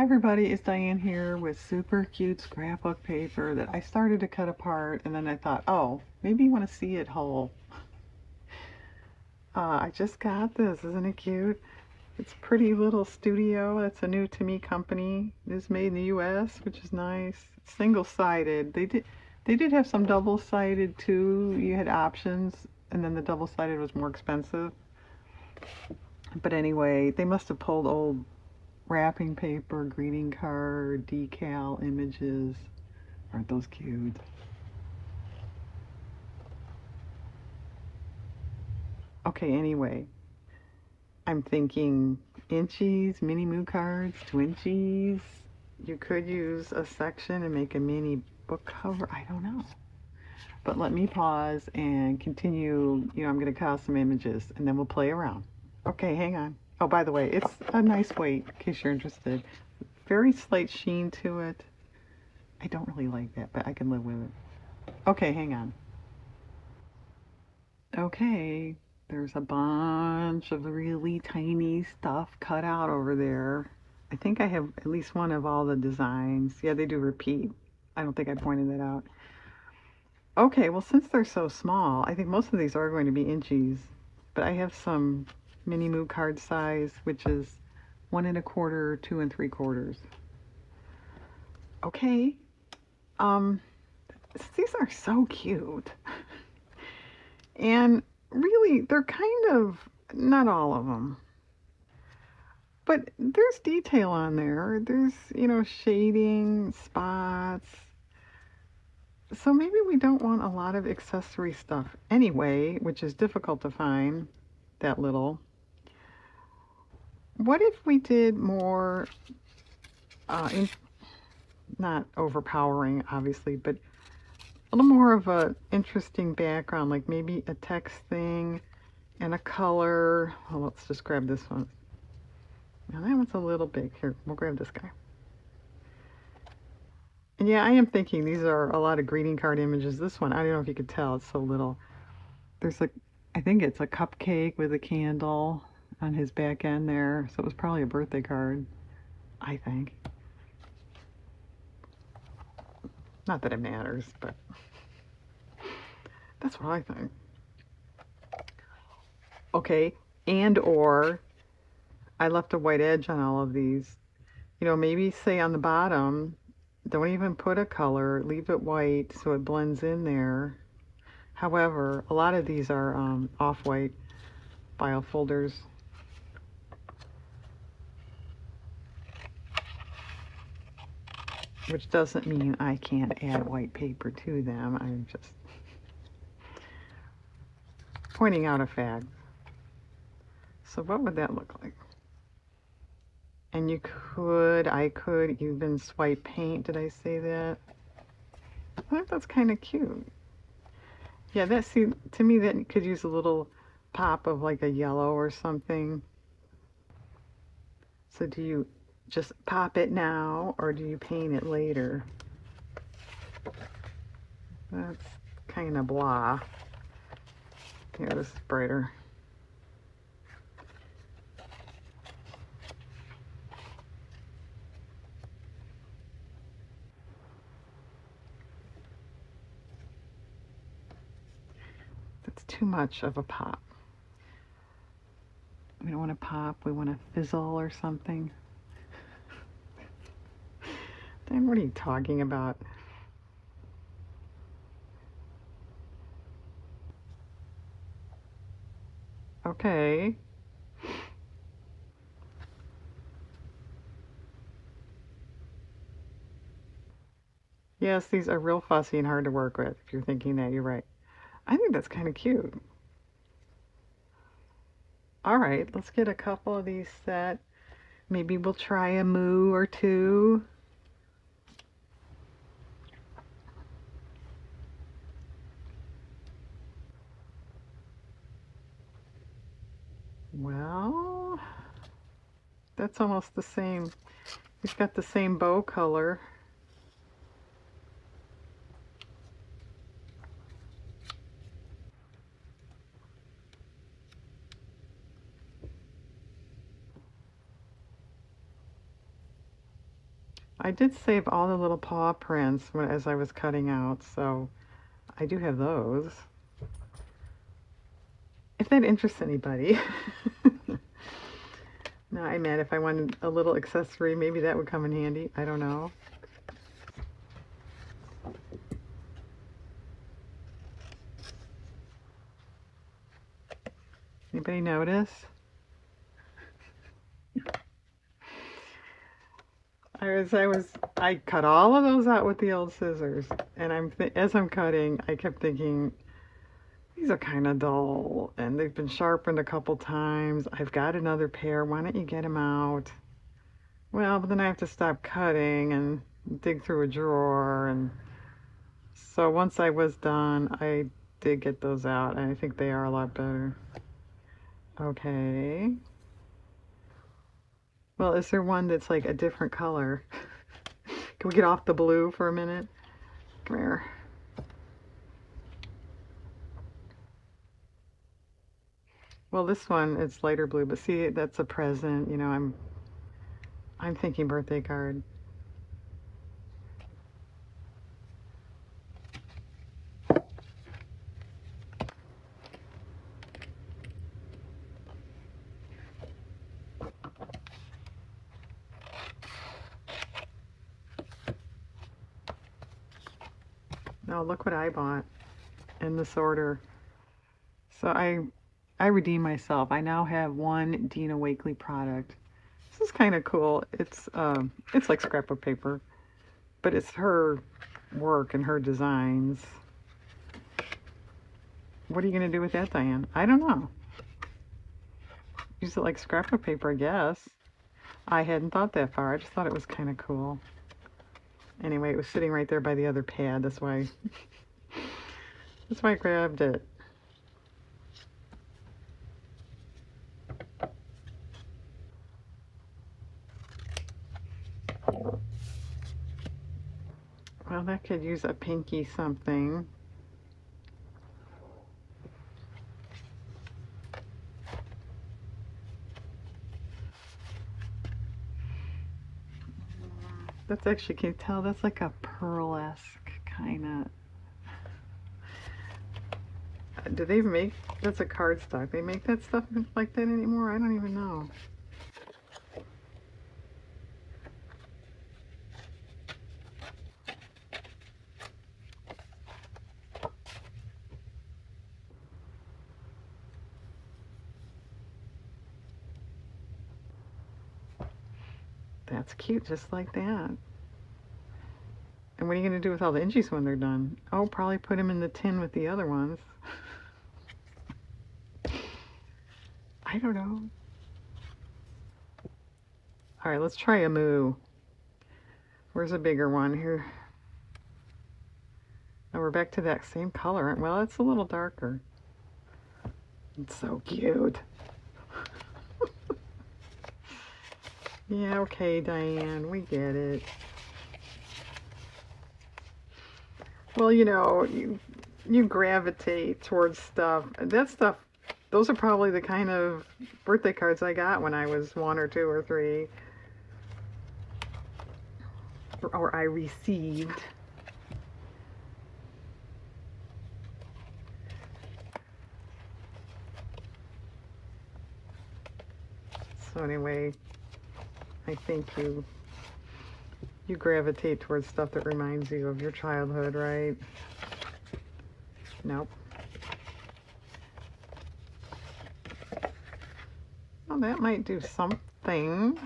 Hi everybody, it's Diane here with super cute scrapbook paper that I started to cut apart and then I thought, oh, maybe you want to see it whole. Uh, I just got this, isn't it cute? It's Pretty Little Studio, it's a new to me company. It is made in the US, which is nice. It's single-sided. They did, they did have some double-sided too. You had options and then the double-sided was more expensive. But anyway, they must have pulled old wrapping paper, greeting card, decal images. Aren't those cute? Okay, anyway, I'm thinking inchies, mini moo cards, twinchies. You could use a section and make a mini book cover. I don't know. But let me pause and continue. You know, I'm going to cast some images and then we'll play around. Okay, hang on. Oh, by the way, it's a nice weight, in case you're interested. Very slight sheen to it. I don't really like that, but I can live with it. Okay, hang on. Okay, there's a bunch of really tiny stuff cut out over there. I think I have at least one of all the designs. Yeah, they do repeat. I don't think I pointed that out. Okay, well, since they're so small, I think most of these are going to be inchies. But I have some mini moo card size, which is one and a quarter, two and three quarters. Okay, um, these are so cute. and really, they're kind of, not all of them, but there's detail on there. There's, you know, shading, spots. So maybe we don't want a lot of accessory stuff anyway, which is difficult to find, that little what if we did more, uh, in, not overpowering, obviously, but a little more of a interesting background, like maybe a text thing and a color. Well, let's just grab this one. Now that one's a little big. Here, we'll grab this guy. And yeah, I am thinking these are a lot of greeting card images. This one, I don't know if you could tell, it's so little. There's like, I think it's a cupcake with a candle on his back end there. So it was probably a birthday card, I think. Not that it matters, but that's what I think. Okay, and or I left a white edge on all of these. You know, maybe say on the bottom, don't even put a color, leave it white so it blends in there. However, a lot of these are um, off-white file folders. Which doesn't mean I can't add white paper to them. I'm just pointing out a fact. So what would that look like? And you could, I could even swipe paint. Did I say that? I think that's kind of cute. Yeah, that see to me that could use a little pop of like a yellow or something. So do you just pop it now or do you paint it later? That's kind of blah. Yeah, this is brighter. That's too much of a pop. We don't want to pop, we want to fizzle or something. Diane, what are you talking about? Okay. Yes, these are real fussy and hard to work with. If you're thinking that, you're right. I think that's kind of cute. All right, let's get a couple of these set. Maybe we'll try a moo or two. Well, that's almost the same. He's got the same bow color. I did save all the little paw prints as I was cutting out, so I do have those. If that interests anybody. no, I meant if I wanted a little accessory, maybe that would come in handy. I don't know. Anybody notice? I was, I was, I cut all of those out with the old scissors, and I'm, as I'm cutting, I kept thinking, these are kind of dull, and they've been sharpened a couple times. I've got another pair. Why don't you get them out? Well, but then I have to stop cutting and dig through a drawer, and so once I was done, I did get those out, and I think they are a lot better. Okay. Well, is there one that's like a different color? Can we get off the blue for a minute? Come here. Well, this one it's lighter blue, but see, that's a present. You know, I'm I'm thinking birthday card. Now look what I bought in this order. So I I redeem myself. I now have one Dina Wakley product. This is kind of cool. It's um, it's like scrapbook paper, but it's her work and her designs. What are you going to do with that, Diane? I don't know. Use it like scrapbook paper, I guess. I hadn't thought that far. I just thought it was kind of cool. Anyway, it was sitting right there by the other pad. That's why, that's why I grabbed it. Well, that could use a pinky something. That's actually, can you tell? That's like a pearl-esque kind of. Do they make, that's a cardstock. They make that stuff like that anymore? I don't even know. That's cute, just like that. And what are you going to do with all the inchies when they're done? Oh, probably put them in the tin with the other ones. I don't know. All right, let's try a moo. Where's a bigger one here? Now we're back to that same color. Well, it's a little darker. It's so cute. Yeah, okay, Diane, we get it. Well, you know, you you gravitate towards stuff. That stuff, those are probably the kind of birthday cards I got when I was one or two or three. Or, or I received. So anyway, I think you you gravitate towards stuff that reminds you of your childhood, right? Nope. Well, that might do something.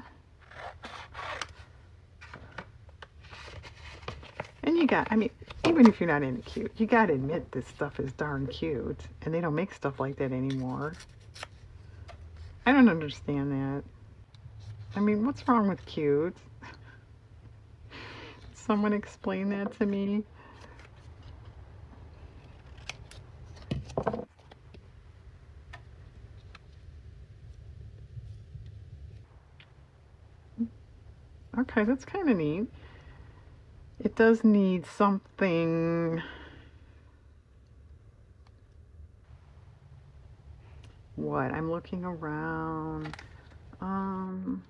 And you got, I mean, even if you're not into cute, you got to admit this stuff is darn cute. And they don't make stuff like that anymore. I don't understand that. I mean, what's wrong with cute? Someone explain that to me. Okay, that's kind of neat. It does need something... What? I'm looking around. Um,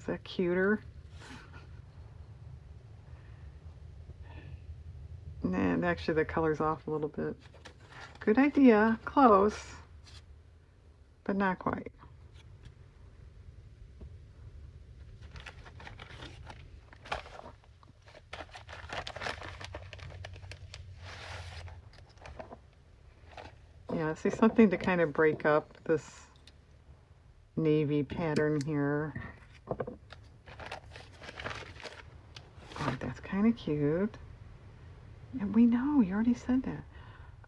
is that cuter? And actually the color's off a little bit. Good idea, close, but not quite. Yeah, see something to kind of break up this navy pattern here. Oh, that's kind of cute. And we know, you already said that.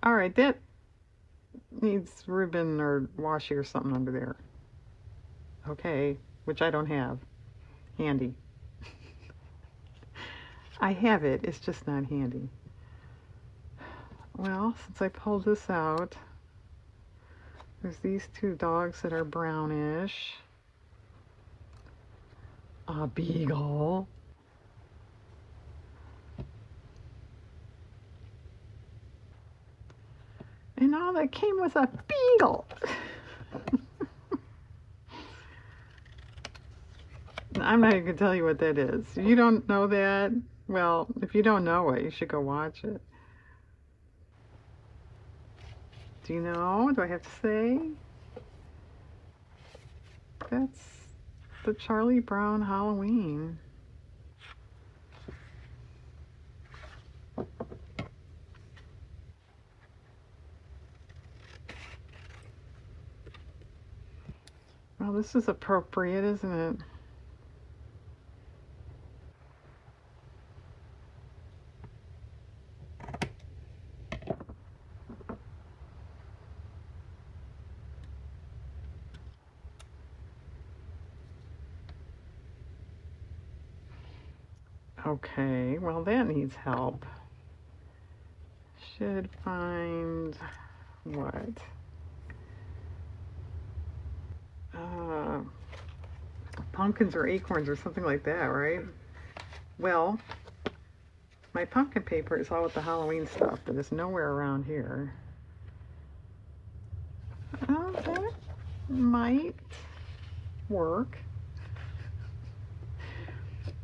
All right, that needs ribbon or washi or something under there. Okay, which I don't have handy. I have it, it's just not handy. Well, since I pulled this out, there's these two dogs that are brownish. A beagle. And all that came was a beagle. I'm not even going to tell you what that is. You don't know that? Well, if you don't know it, you should go watch it. Do you know? Do I have to say? That's the Charlie Brown Halloween. Well, this is appropriate, isn't it? Okay, well that needs help. Should find what? Uh, pumpkins or acorns or something like that, right? Well, my pumpkin paper is all with the Halloween stuff, but it's nowhere around here. Oh, that might work.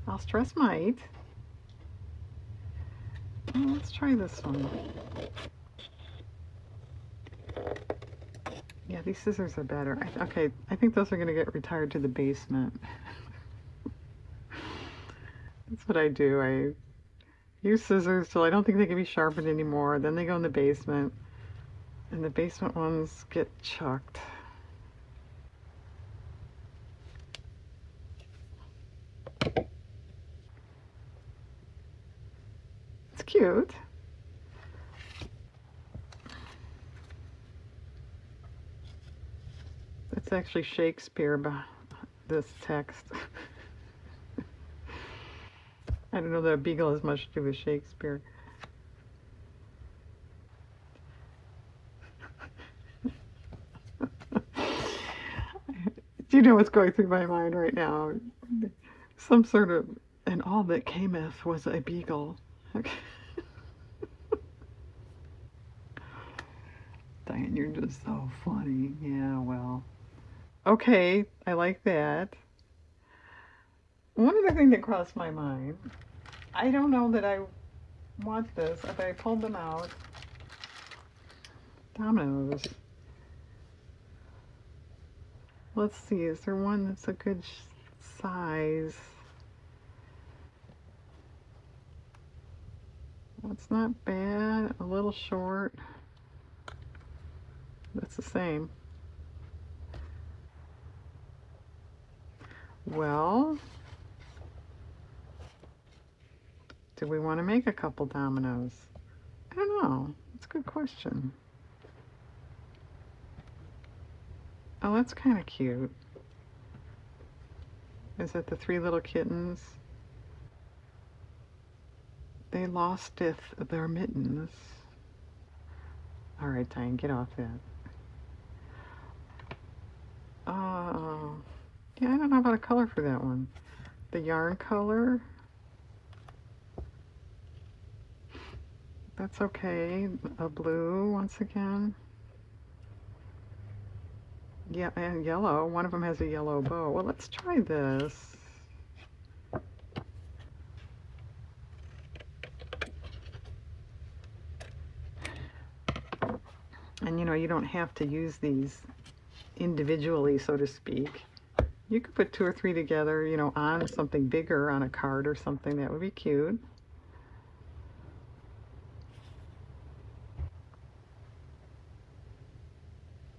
I'll stress might. Well, let's try this one. Yeah, these scissors are better. I, okay, I think those are going to get retired to the basement. That's what I do. I use scissors till I don't think they can be sharpened anymore. Then they go in the basement. And the basement ones get chucked. It's cute. It's actually Shakespeare, by this text. I don't know that a beagle has much to do with Shakespeare. do you know what's going through my mind right now? Some sort of, and all that cameth was a beagle. Okay. Diane, so funny. Yeah, well. Okay, I like that. One other thing that crossed my mind, I don't know that I want this, but I pulled them out. Dominoes. Let's see, is there one that's a good size? That's not bad, a little short. That's the same. Well, do we want to make a couple dominoes? I don't know. That's a good question. Oh, that's kind of cute. Is it the three little kittens? They losteth their mittens. All right, Diane, get off that. Oh. Yeah, I don't know about a color for that one. The yarn color. That's okay. A blue once again. Yeah, and yellow. One of them has a yellow bow. Well, let's try this. And you know, you don't have to use these individually, so to speak. You could put two or three together, you know, on something bigger, on a card or something. That would be cute.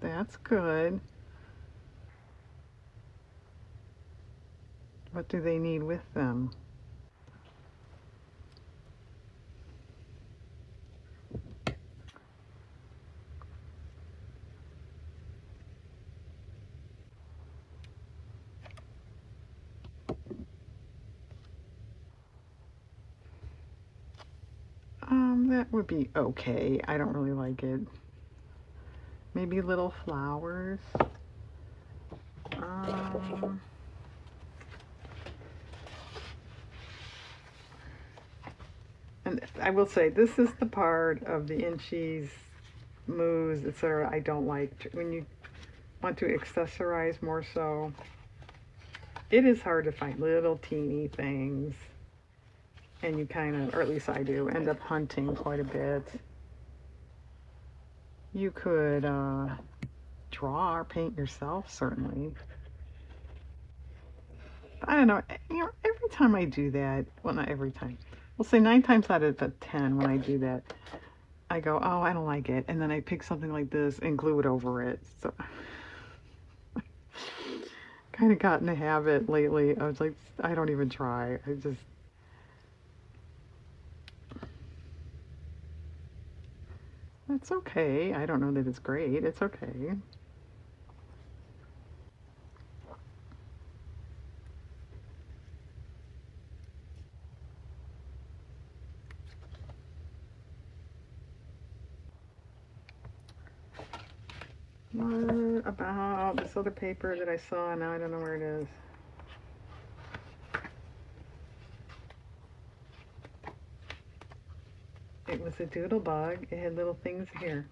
That's good. What do they need with them? Um, would be okay. I don't really like it. Maybe little flowers. Um, and I will say, this is the part of the inchies, moos, etc. I don't like when you want to accessorize more so. It is hard to find little teeny things and you kind of, or at least I do, end up hunting quite a bit. You could uh, draw or paint yourself, certainly. I don't know, you know, every time I do that, well, not every time, we'll say nine times out of ten when I do that, I go, oh, I don't like it, and then I pick something like this and glue it over it. So, kind of got in the habit lately. I was like, I don't even try. I just It's okay. I don't know that it's great. It's okay. What about this other paper that I saw? Now I don't know where it is. It was a doodle bug. It had little things here.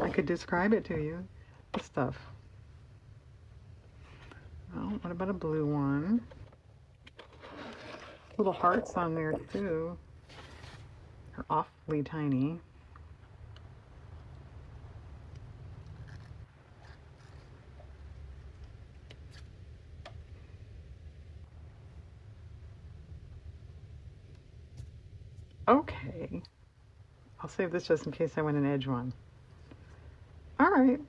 I could describe it to you. The stuff. Well, what about a blue one? Little hearts on there too. They're awfully tiny. Okay. I'll save this just in case I want an edge one. Alright.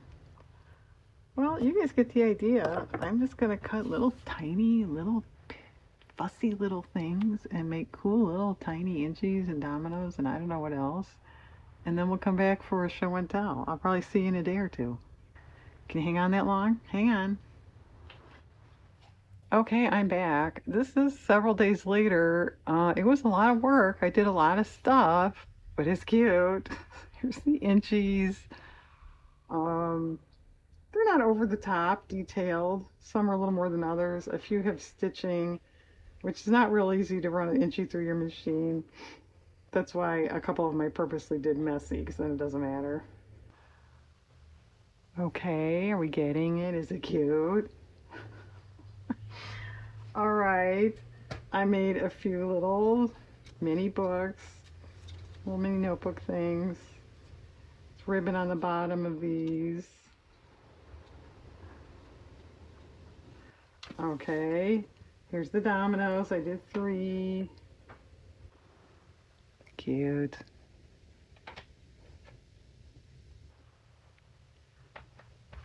Well, you guys get the idea. I'm just going to cut little tiny, little fussy little things and make cool little tiny inchies and dominoes and I don't know what else. And then we'll come back for a show and tell. I'll probably see you in a day or two. Can you hang on that long? Hang on. Okay, I'm back. This is several days later. Uh, it was a lot of work. I did a lot of stuff, but it's cute. Here's the inchies. Um, they're not over the top detailed. Some are a little more than others. A few have stitching, which is not real easy to run an inchy through your machine. That's why a couple of them I purposely did messy, because then it doesn't matter. Okay, are we getting it? Is it cute? All right, I made a few little mini books, little mini notebook things. It's ribbon on the bottom of these. Okay, here's the dominoes. I did three. Cute.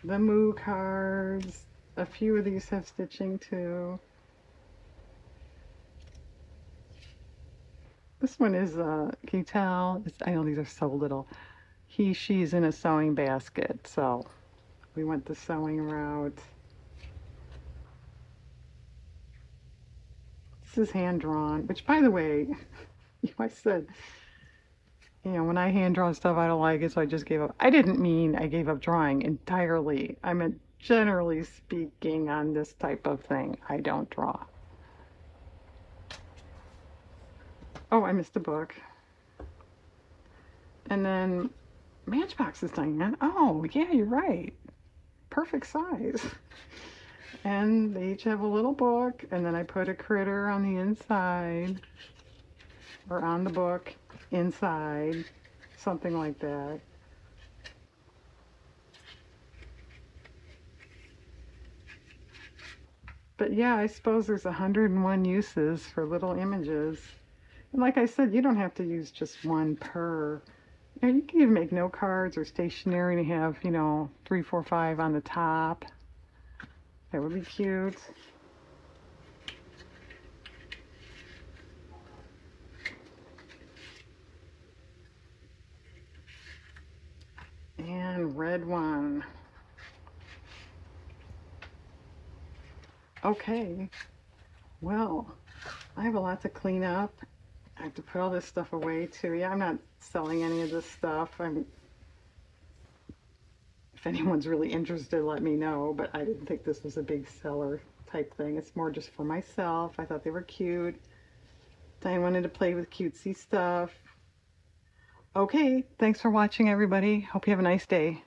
The Moo cards. A few of these have stitching too. This one is, uh, can you tell? It's, I know these are so little. He, she's in a sewing basket, so we went the sewing route. This is hand drawn, which by the way, I said, you know, when I hand draw stuff, I don't like it, so I just gave up. I didn't mean I gave up drawing entirely. I meant generally speaking on this type of thing, I don't draw. Oh, I missed a book. And then matchboxes, Diane. Oh, yeah, you're right. Perfect size. And they each have a little book, and then I put a critter on the inside, or on the book, inside, something like that. But yeah, I suppose there's 101 uses for little images. And like I said, you don't have to use just one per. You, know, you can even make note cards or stationery and have, you know, three, four, five on the top. That would be cute. And red one. Okay, well, I have a lot to clean up. I have to put all this stuff away too. Yeah, I'm not selling any of this stuff. I'm if anyone's really interested, let me know. But I didn't think this was a big seller type thing. It's more just for myself. I thought they were cute. Diane wanted to play with cutesy stuff. Okay, thanks for watching, everybody. Hope you have a nice day.